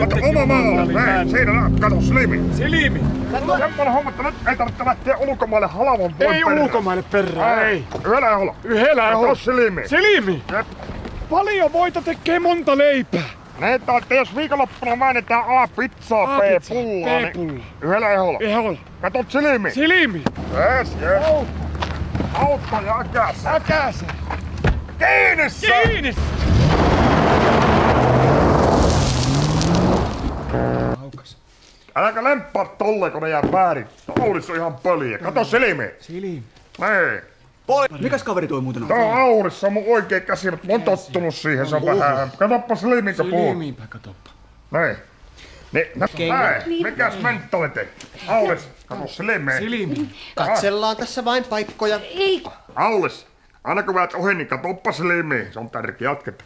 Kato oma maa, näin, siinä näet, kato slimi. Silimi. Semmoinen homma, että nyt ei tarvitse lähteä ulkomaille halavan voi Ei ulkomaille perään, ei. Yhdellä eholla. Yhdellä Kato eholla. slimi. Silimi. Jep. Paljon voita tekee monta leipää. Näitä, että jos viikonloppuna mainitään A pizzaa, B pullaa, niin yhdellä eholla. Eholla. Katot silmi. Silimi. Yes, yes. Autto ja äkässä. Äkäsä. Kiinni sä! Äläkä lemppaa tolle, kun ne jää väärin. Auris on ihan pöliä. Kato silmi. Silimi. Niin. Mikäs kaveri toi muuten on? Tuo Auris on mun oikea käsi, mutta mä oon tottunut siihen. Se on vähän... Katoppa silminkö puhut. Silimiinpä katoppa. Niin. Niin, näin. Mikäs mentaliteetti? Auris, kato silmiin. Silimi. Katsellaan tässä vain paikkoja. Aulis, aina kun väät ohi, niin katoppa silmiin. Se on tärkeä jatketta.